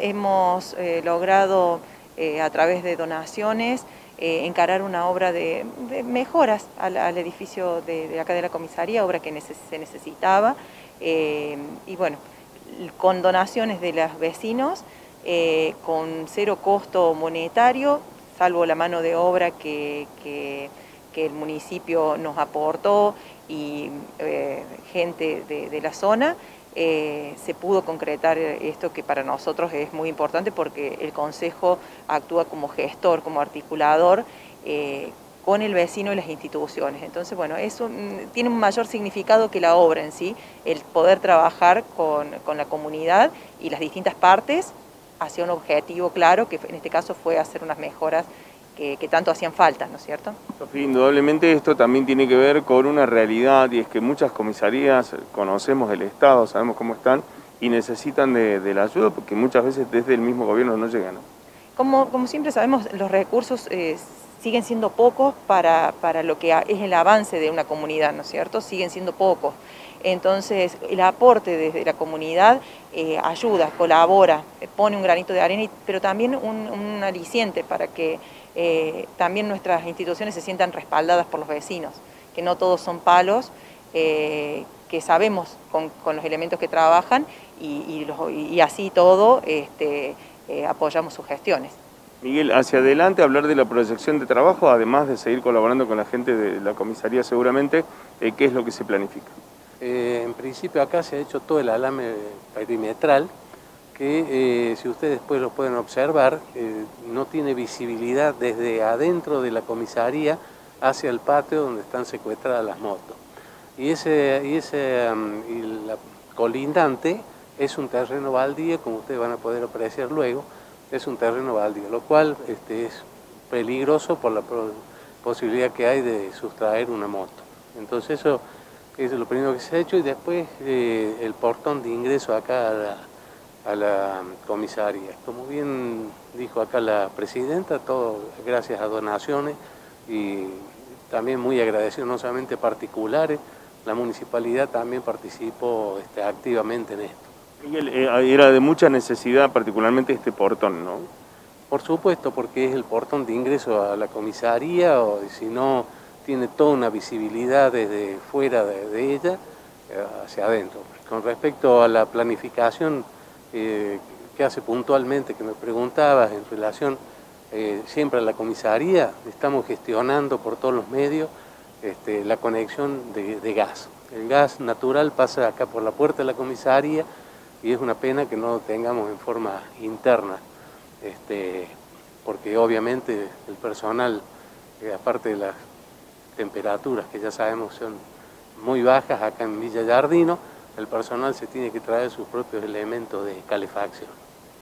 Hemos eh, logrado eh, a través de donaciones eh, encarar una obra de, mejoras al, edificio de, acá de la comisaría, obra que se necesitaba. Y bueno, con donaciones de los vecinos, con cero costo monetario, salvo la mano de obra que, el municipio nos aportó y gente de la zona, eh, se pudo concretar esto que para nosotros es muy importante porque el Consejo actúa como gestor, como articulador eh, con el vecino y las instituciones. Entonces, bueno, eso tiene un mayor significado que la obra en sí, el poder trabajar con, la comunidad y las distintas partes hacia un objetivo claro, que en este caso fue hacer unas mejoras que, tanto hacían falta, ¿no es cierto? Sofía, indudablemente esto también tiene que ver con una realidad y es que muchas comisarías conocemos el Estado, sabemos cómo están y necesitan de, la ayuda porque muchas veces desde el mismo gobierno no llegan. Como, como siempre sabemos, los recursos eh, siguen siendo pocos para, para lo que es el avance de una comunidad, ¿no es cierto? Siguen siendo pocos. Entonces, el aporte desde la comunidad eh, ayuda, colabora, pone un granito de arena, pero también un, aliciente para que eh, también nuestras instituciones se sientan respaldadas por los vecinos, que no todos son palos, eh, que sabemos con, los elementos que trabajan y, así todo este, apoyamos sus gestiones. Miguel, hacia adelante hablar de la proyección de trabajo, además de seguir colaborando con la gente de la comisaría seguramente, ¿qué es lo que se planifica? Eh, en principio acá se ha hecho todo el alame perimetral, que eh, si ustedes después lo pueden observar, eh, no tiene visibilidad desde adentro de la comisaría hacia el patio donde están secuestradas las motos. Y ese, y ese y la colindante es un terreno baldío, como ustedes van a poder apreciar luego, es un terreno baldío, lo cual este, es peligroso por la posibilidad que hay de sustraer una moto. Entonces eso es lo primero que se ha hecho, y después eh, el portón de ingreso acá a la, comisaría. Como bien dijo acá la presidenta, todo gracias a donaciones y también muy agradecido, no solamente particulares, la municipalidad también participó este, activamente en esto. Miguel, eh, era de mucha necesidad particularmente este portón, ¿no? Por supuesto, porque es el portón de ingreso a la comisaría, o si no tiene toda una visibilidad desde fuera de, ella eh, hacia adentro. Con respecto a la planificación eh, que hace puntualmente, que me preguntabas en relación eh, siempre a la comisaría, estamos gestionando por todos los medios este, la conexión de, gas. El gas natural pasa acá por la puerta de la comisaría y es una pena que no lo tengamos en forma interna, este, porque obviamente el personal, aparte de las temperaturas que ya sabemos son muy bajas acá en Villa Yardino, el personal se tiene que traer sus propios elementos de calefacción.